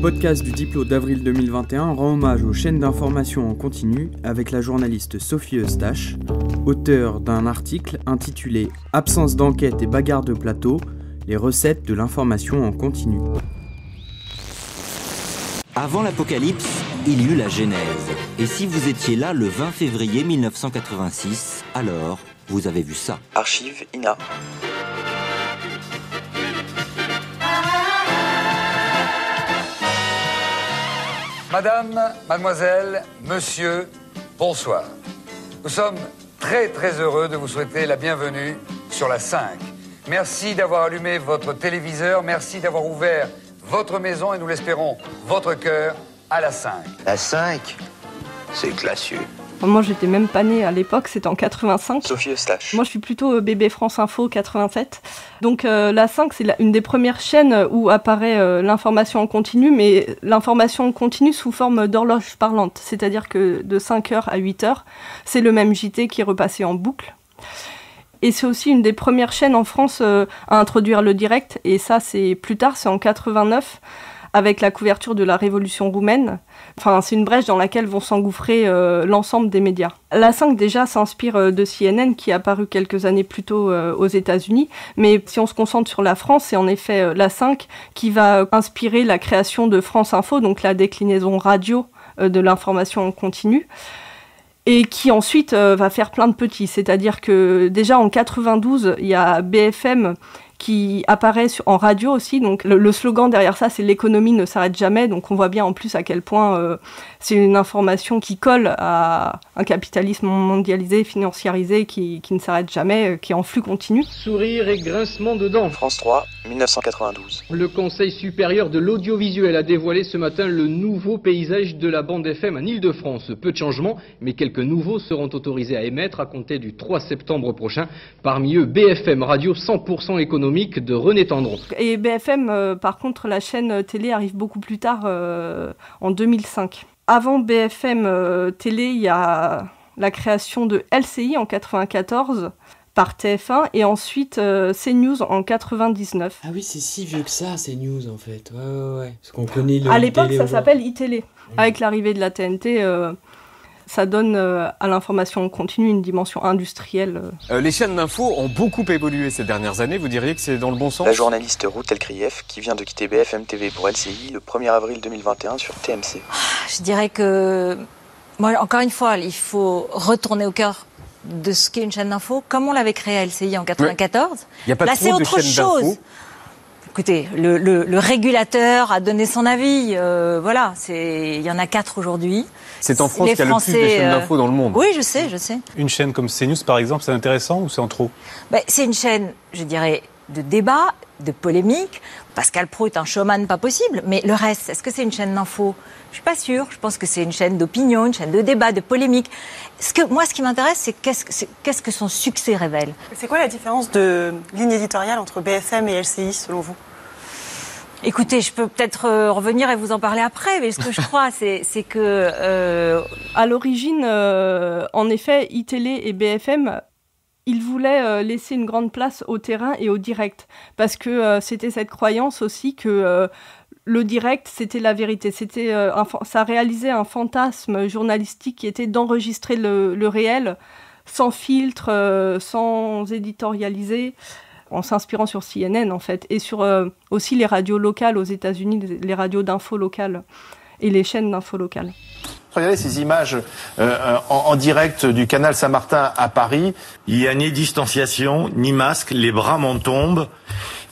podcast du Diplôme d'avril 2021 rend hommage aux chaînes d'information en continu avec la journaliste Sophie Eustache, auteure d'un article intitulé Absence d'enquête et bagarre de plateau, les recettes de l'information en continu. Avant l'apocalypse, il y eut la Genèse. Et si vous étiez là le 20 février 1986, alors vous avez vu ça. Archive INA. Madame, mademoiselle, monsieur, bonsoir. Nous sommes très très heureux de vous souhaiter la bienvenue sur la 5. Merci d'avoir allumé votre téléviseur, merci d'avoir ouvert votre maison et nous l'espérons, votre cœur à la 5. La 5, c'est classieux. Moi, j'étais même pas née à l'époque, c'était en 85. Sophie Eustache. Moi, je suis plutôt euh, bébé France Info 87. Donc, euh, la 5, c'est une des premières chaînes où apparaît euh, l'information en continu, mais l'information en continu sous forme d'horloge parlante. C'est-à-dire que de 5h à 8h, c'est le même JT qui est repassé en boucle. Et c'est aussi une des premières chaînes en France euh, à introduire le direct. Et ça, c'est plus tard, c'est en 89, avec la couverture de la Révolution roumaine. Enfin, c'est une brèche dans laquelle vont s'engouffrer euh, l'ensemble des médias. La 5 déjà s'inspire euh, de CNN qui est apparu quelques années plus tôt euh, aux États-Unis, mais si on se concentre sur la France, c'est en effet la 5 qui va inspirer la création de France Info, donc la déclinaison radio de l'information en continu et qui ensuite va faire plein de petits. C'est-à-dire que déjà en 92, il y a BFM qui apparaît sur- en radio aussi. Donc le, le slogan derrière ça, c'est l'économie ne s'arrête jamais. Donc on voit bien en plus à quel point euh, c'est une information qui colle à un capitalisme mondialisé, financiarisé, qui, qui ne s'arrête jamais, euh, qui est en flux continu. Sourire et grincement de dents. France 3, 1992. Le Conseil supérieur de l'audiovisuel a dévoilé ce matin le nouveau paysage de la bande FM en Ile-de-France. Peu de changements, mais quelques nouveaux seront autorisés à émettre à compter du 3 septembre prochain. Parmi eux, BFM Radio 100% économique de René Tendron. Et BFM, euh, par contre, la chaîne télé arrive beaucoup plus tard, euh, en 2005. Avant BFM euh, télé, il y a la création de LCI en 94 par TF1 et ensuite euh, CNews en 99. Ah oui, c'est si vieux que ça, ces news en fait. Ouais, ouais, ouais. Parce qu'on connaît le. À l'époque, ça s'appelle iTélé. Avec l'arrivée de la TNT, euh, ça donne euh, à l'information continue une dimension industrielle. euh. Euh, les chaînes d'infos ont beaucoup évolué ces dernières années. Vous diriez que c'est dans le bon sens? La journaliste Ruth Elkrieff qui vient de quitter BFM TV pour LCI le 1er avril 2021 sur TMC. Je dirais que, moi, encore une fois, il faut retourner au cœur de ce qu'est une chaîne d'info, comme on l'avait créé à LCI en 94. Il n'y a pas Là, trop c'est de autre chose. Écoutez, le, le- le régulateur a donné son avis. euh, voilà, c'est il y en a quatre aujourd'hui. C'est en France qu'il y a le plus de Français, chaînes euh, d'infos dans le monde. Oui, je sais, je sais. Une chaîne comme CNews, par exemple, c'est intéressant ou c'est en trop? Ben, c'est une chaîne, je dirais, de débat, de polémique. Pascal Pro est un showman pas possible, mais le reste, est-ce que c'est une chaîne d'info? Je suis pas sûre. Je pense que c'est une chaîne d'opinion, une chaîne de débat, de polémique. Ce que, moi, ce qui m'intéresse, c'est qu'est-ce que, c'est- qu'est-ce que son succès révèle? C'est quoi la différence de ligne éditoriale entre BFM et LCI selon vous? Écoutez, je peux peut-être euh, revenir et vous en parler après, mais ce que je crois, c'est, c'est que euh, À l'origine, euh, en effet, iTélé et BFM, ils voulaient euh, laisser une grande place au terrain et au direct, parce que euh, c'était cette croyance aussi que euh, le direct, c'était la vérité. C'était, ça réalisait un fantasme journalistique qui était d'enregistrer le, le réel sans filtre, sans éditorialiser, en s'inspirant sur CNN en fait, et sur aussi les radios locales aux États-Unis, les radios d'info locales et les chaînes d'info locales. Regardez ces images euh, en, en direct du canal Saint-Martin à Paris. Il n'y a ni distanciation, ni masque, les bras m'en tombent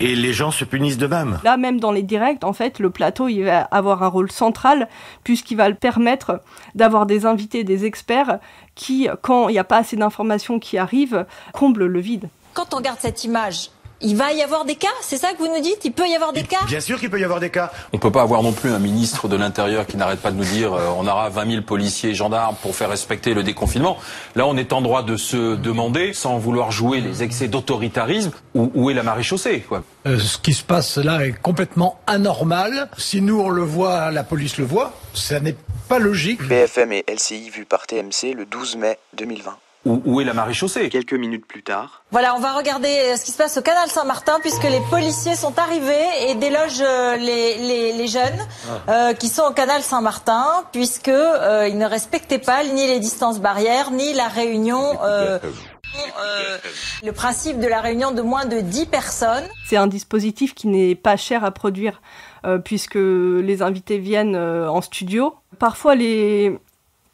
et les gens se punissent d'eux-mêmes. Là, même dans les directs, en fait, le plateau, il va avoir un rôle central, puisqu'il va le permettre d'avoir des invités, des experts, qui, quand il n'y a pas assez d'informations qui arrivent, comblent le vide. quand on regarde cette image, il va y avoir des cas C'est ça que vous nous dites? Il peut y avoir des cas? Bien sûr qu'il peut y avoir des cas. On peut pas avoir non plus un ministre de l'Intérieur qui n'arrête pas de nous dire euh, on aura 20 000 policiers et gendarmes pour faire respecter le déconfinement. Là, on est en droit de se demander, sans vouloir jouer les excès d'autoritarisme, où, où est la maréchaussée quoi? Euh, ce qui se passe là est complètement anormal. Si nous on le voit, la police le voit, ça n'est pas logique. BFM et LCI vus par TMC le 12 mai 2020. Où, est la marée chaussée? Quelques minutes plus tard. Voilà, on va regarder euh, ce qui se passe au canal Saint-Martin puisque les policiers sont arrivés et délogent euh, les, les, jeunes ah. euh, qui sont au canal Saint-Martin puisque ils ne respectaient pas ni les distances barrières ni la réunion. le principe de la réunion de moins de 10 personnes. C'est un dispositif qui n'est pas cher à produire puisque les invités viennent en studio. Parfois, les,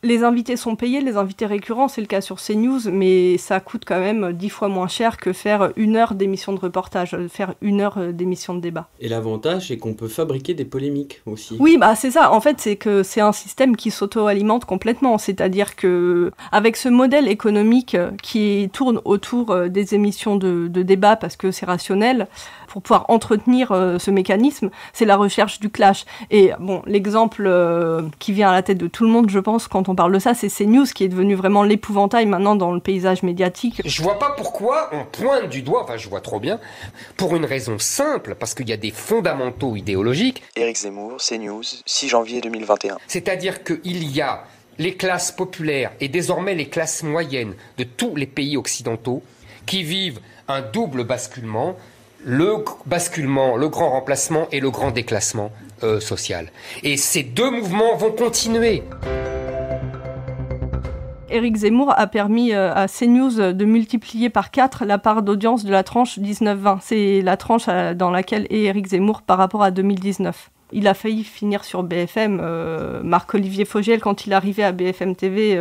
les invités sont payés, les invités récurrents, c'est le cas sur CNews, mais ça coûte quand même dix fois moins cher que faire une heure d'émission de reportage, faire une heure euh, d'émission de débat. Et l'avantage, c'est qu'on peut fabriquer des polémiques aussi. Oui, bah c'est ça. En fait, c'est que c'est un système qui s'auto-alimente complètement. C'est-à-dire que avec ce modèle économique qui tourne autour euh, des émissions de, de débat parce que c'est rationnel, pour pouvoir entretenir euh, ce mécanisme, c'est la recherche du clash. Et bon, l'exemple euh, qui vient à la tête de tout le monde, je pense, quand on parle de ça, c'est CNews qui est devenu vraiment l'épouvantail maintenant dans le paysage médiatique. Je vois pas pourquoi on pointe du doigt, enfin je vois trop bien, pour une raison simple, parce qu'il y a des fondamentaux idéologiques. Éric Zemmour, CNews, 6 janvier 2021. C'est-à-dire qu'il y a les classes populaires et désormais les classes moyennes de tous les pays occidentaux qui vivent un double basculement le basculement, le grand remplacement et le grand déclassement euh, social. Et ces deux mouvements vont continuer. Éric Zemmour a permis euh, à CNews de multiplier par 4 la part d'audience de la tranche 19-20. C'est la tranche euh, dans laquelle est Éric Zemmour par rapport à 2019. Il a failli finir sur BFM. Marc-Olivier Fogiel, quand il arrivait à BFM TV,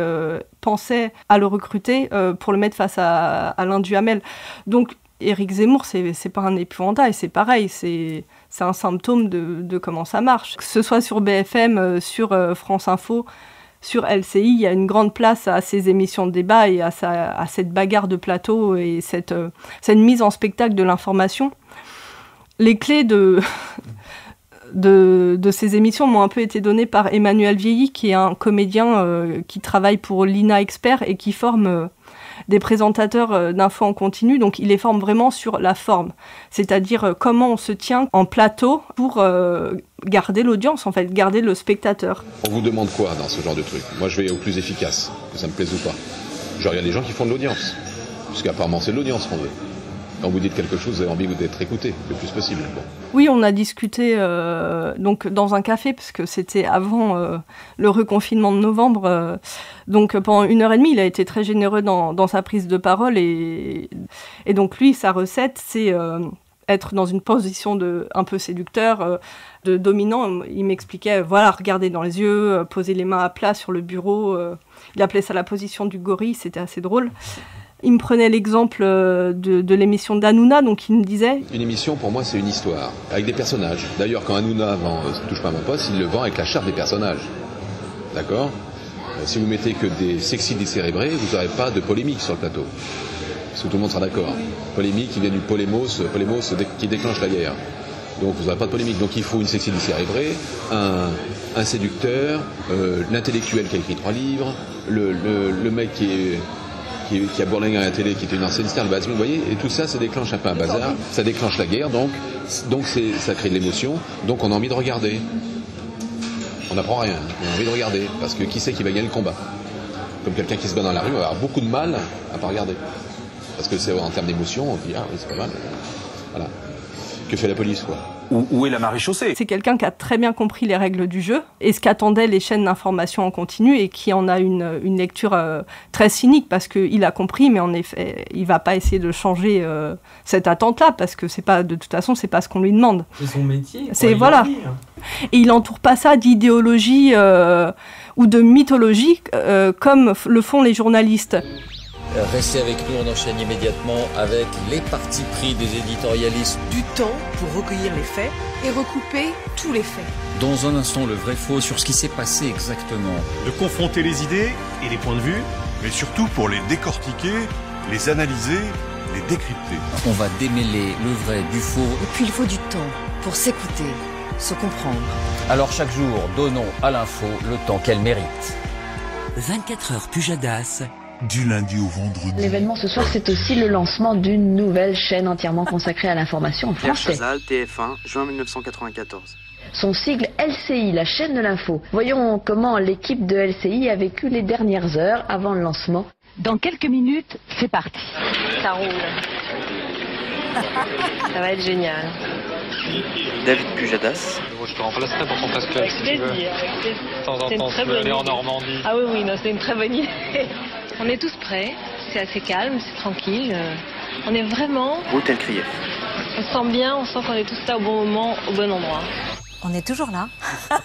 pensait à le recruter pour le mettre face à Alain Duhamel. Donc Éric Zemmour, c'est pas un épouvantail, c'est pareil, c'est un symptôme de, comment ça marche. Que ce soit sur BFM, euh, sur euh, France Info, sur LCI, il y a une grande place à ces émissions de débat et à, cette bagarre de plateau et cette, euh, cette mise en spectacle de l'information. Les clés de, ces émissions m'ont un peu été données par Emmanuel Vieilly, qui est un comédien qui travaille pour l'INA Expert et qui forme des présentateurs euh, d'infos en continu, donc il les forme vraiment sur la forme, c'est-à-dire euh, comment on se tient en plateau pour euh, garder l'audience, en fait, garder le spectateur. On vous demande quoi dans ce genre de truc? Moi, je vais au plus efficace, que ça me plaise ou pas? Je regarde les gens qui font de l'audience, puisqu'apparemment c'est de l'audience qu'on veut. Quand vous dites quelque chose, vous avez envie d'être écouté le plus possible. Oui, on a discuté euh, donc dans un café parce que c'était avant euh, le reconfinement de novembre. Euh, donc pendant une heure et demie, il a été très généreux dans, sa prise de parole et, et donc lui, sa recette, c'est être dans une position de un peu séducteur, de dominant. Il m'expliquait, voilà, regarder dans les yeux, poser les mains à plat sur le bureau. il appelait ça la position du gorille, c'était assez drôle. Il me prenait l'exemple euh, de, l'émission d'Anouna, donc il me disait... Une émission, pour moi, c'est une histoire, avec des personnages. D'ailleurs, quand Hanouna vend euh, Touche pas à mon poste, il le vend avec la charte des personnages. D'accord? Euh, Si vous mettez que des sexy décérébrés, vous n'aurez pas de polémique sur le plateau. Parce que tout le monde sera d'accord. Polémique qui vient du polémos, polémos qui déclenche la guerre. Donc vous n'aurez pas de polémique. Donc il faut une sexy décérébrée, un, un séducteur, l'intellectuel qui a écrit trois livres, le, le mec qui est qui, a bourlingué à la télé, qui était une ancienne star de vous voyez, et tout ça, ça déclenche un peu un bazar, ça déclenche la guerre, donc, donc ça crée de l'émotion, donc on a envie de regarder. On n'apprend rien, on a envie de regarder, parce que qui sait qui va gagner le combat Comme quelqu'un qui se bat dans la rue va avoir beaucoup de mal à pas regarder. Parce que c'est en termes d'émotion, on dit, ah oui, c'est pas mal. Voilà. Que fait la police, quoi? Où, est la marée chaussée C'est quelqu'un qui a très bien compris les règles du jeu et ce qu'attendaient les chaînes d'information en continu et qui en a une, une lecture euh, très cynique parce qu'il a compris, mais en effet, il va pas essayer de changer euh, cette attente-là parce que c'est pas, de toute façon, c'est pas ce qu'on lui demande. C'est son métier. C'est voilà. Et il entoure pas ça d'idéologie euh, ou de mythologie comme le font les journalistes. Restez avec nous, on enchaîne immédiatement avec les partis pris des éditorialistes. Du temps pour recueillir les faits et recouper tous les faits. Dans un instant, le vrai faux sur ce qui s'est passé exactement. De confronter les idées et les points de vue, mais surtout pour les décortiquer, les analyser, les décrypter. On va démêler le vrai du faux. Et puis il faut du temps pour s'écouter, se comprendre. Alors chaque jour, donnons à l'info le temps qu'elle mérite. 24 heures Pujadas du lundi au vendredi. L'événement ce soir, c'est aussi le lancement d'une nouvelle chaîne entièrement consacrée à l'information en français. Chazal, TF1, juin 1994. Son sigle LCI, la chaîne de l'info. Voyons comment l'équipe de LCI a vécu les dernières heures avant le lancement Dans quelques minutes, c'est parti. Ça roule. Ça va être génial. David Pujadas. Je te remplacerai pour ton Avec si tu veux. plaisir, avec plaisir. De temps en C'est une temps, aller en idée. Normandie. Ah oui, oui, non, c'est une très bonne idée. On est tous prêts. C'est assez calme, c'est tranquille. Euh, On est vraiment, Ruth Elkrief. on se sent bien, on sent qu'on est tous là au bon moment, au bon endroit. On est toujours là.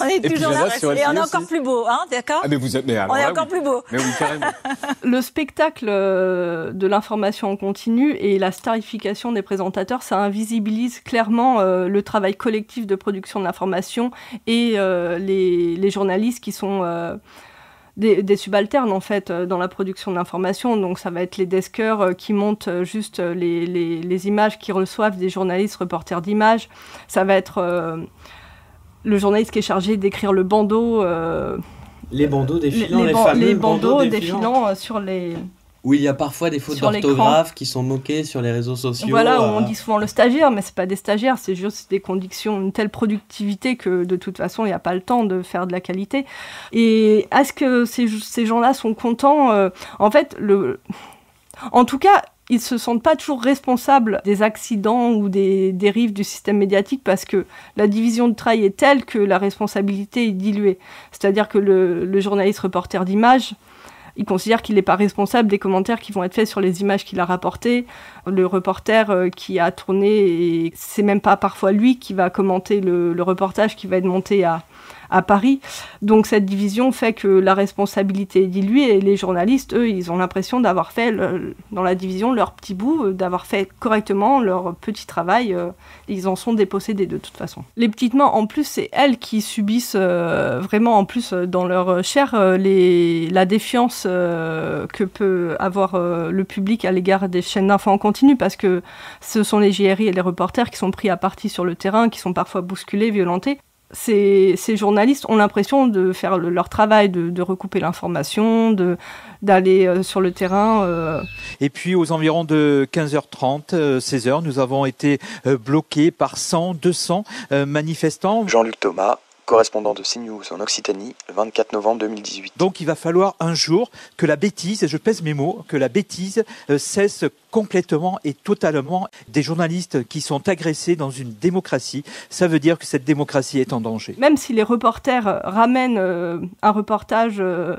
on est Et toujours là. Et on est LCI encore aussi. plus beau, hein, d'accord Ah mais vous êtes mais alors On est là, encore oui. plus beau. Mais oui, carrément. Le spectacle euh, de l'information en continu et la starification des présentateurs, ça invisibilise clairement euh, le travail collectif de production de l'information et euh, les, les journalistes qui sont euh, des, des subalternes en fait euh, dans la production de l'information. Donc ça va être les deskers euh, qui montent euh, juste les, les- les images qu'ils reçoivent des journalistes reporters d'images. Ça va être euh, le journaliste qui est chargé d'écrire le bandeau. euh, Les bandeaux défilants, les, ban- fameux les bandeaux euh, sur les. Où il y a parfois des fautes d'orthographe qui sont moquées sur les réseaux sociaux. Voilà, où euh, on dit souvent le stagiaire, mais c'est pas des stagiaires, c'est juste des conditions, une telle productivité que de toute façon, il n'y a pas le temps de faire de la qualité. Et est-ce que ces, ces gens-là sont contents Euh, En fait, le... en tout cas, ils se sentent pas toujours responsables des accidents ou des dérives du système médiatique parce que la division de travail est telle que la responsabilité est diluée. C'est-à-dire que le, le journaliste reporter d'image, il considère qu'il n'est pas responsable des commentaires qui vont être faits sur les images qu'il a rapportées. Le reporter euh, qui a tourné, et c'est même pas parfois lui qui va commenter le, le reportage qui va être monté à, à Paris. Donc cette division fait que la responsabilité est diluée et les journalistes, eux, ils ont l'impression d'avoir fait dans la division leur petit bout, euh, d'avoir fait correctement leur petit travail. euh, ils en sont dépossédés de toute façon. Les petites mains, en plus, c'est elles qui subissent euh, vraiment, en plus, dans leur chair, la défiance que peut avoir le public à l'égard des chaînes d'infos en continu, parce que ce sont les JRI et les reporters qui sont pris à partie sur le terrain, qui sont parfois bousculés, violentés. Ces, ces journalistes ont l'impression de faire le- leur travail, de, de recouper l'information, de d'aller euh, sur le terrain. euh, Et puis aux environs de 15h30, euh, 16h, nous avons été euh, bloqués par 100, 200 euh, manifestants. Jean-Luc Thomas, correspondant de CNews en Occitanie, le 24 novembre 2018. Donc il va falloir un jour que la bêtise, et je pèse mes mots, que la bêtise euh, cesse complètement et totalement. Des journalistes qui sont agressés dans une démocratie, ça veut dire que cette démocratie est en danger. même si les reporters euh, ramènent euh, un reportage euh,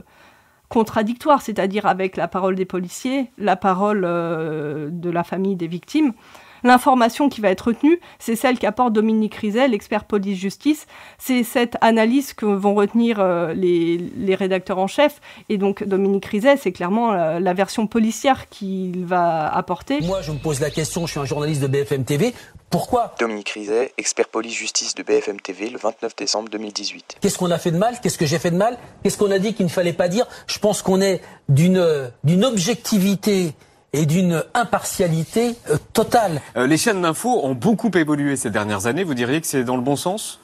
contradictoire, c'est-à-dire avec la parole des policiers, la parole euh, de la famille des victimes, l'information qui va être retenue, c'est celle qu'apporte Dominique Rizet, l'expert police-justice. C'est cette analyse que vont retenir euh, les, les rédacteurs en chef. Et donc Dominique Rizet, c'est clairement la, la version policière qu'il va apporter. Moi, je me pose la question, je suis un journaliste de BFM TV. Pourquoi? Dominique Rizet, expert police-justice de BFM TV, le 29 décembre 2018. Qu'est-ce qu'on a fait de mal? Qu'est-ce que j'ai fait de mal? Qu'est-ce qu'on a dit qu'il ne fallait pas dire? Je pense qu'on est d'une d'une objectivité et d'une impartialité euh, totale. Euh, les chaînes d'infos ont beaucoup évolué ces dernières années. Vous diriez que c'est dans le bon sens?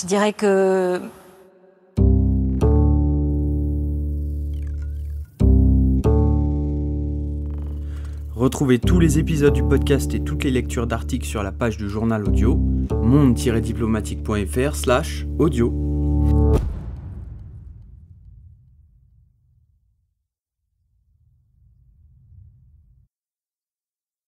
Je dirais que Retrouvez tous les épisodes du podcast et toutes les lectures d'articles sur la page du journal audio monde-diplomatique.fr slash audio.